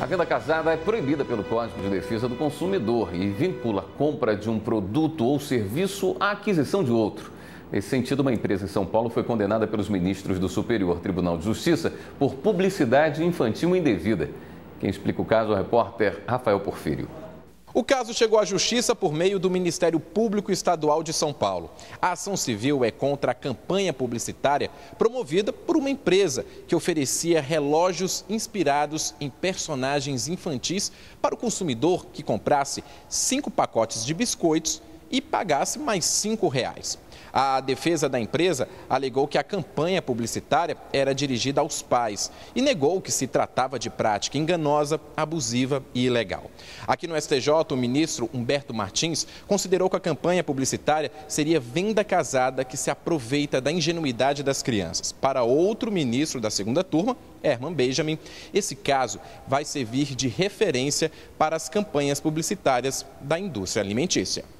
A venda casada é proibida pelo Código de Defesa do Consumidor e vincula a compra de um produto ou serviço à aquisição de outro. Nesse sentido, uma empresa em São Paulo foi condenada pelos ministros do Superior Tribunal de Justiça por publicidade infantil indevida. Quem explica o caso é o repórter Rafael Porfírio. O caso chegou à Justiça por meio do Ministério Público Estadual de São Paulo. A ação civil é contra a campanha publicitária promovida por uma empresa que oferecia relógios inspirados em personagens infantis para o consumidor que comprasse cinco pacotes de biscoitos e pagasse mais cinco reais. A defesa da empresa alegou que a campanha publicitária era dirigida aos pais e negou que se tratava de prática enganosa, abusiva e ilegal. Aqui no STJ, o ministro Humberto Martins considerou que a campanha publicitária seria venda casada que se aproveita da ingenuidade das crianças. Para outro ministro da segunda turma, Herman Benjamin, esse caso vai servir de referência para as campanhas publicitárias da indústria alimentícia.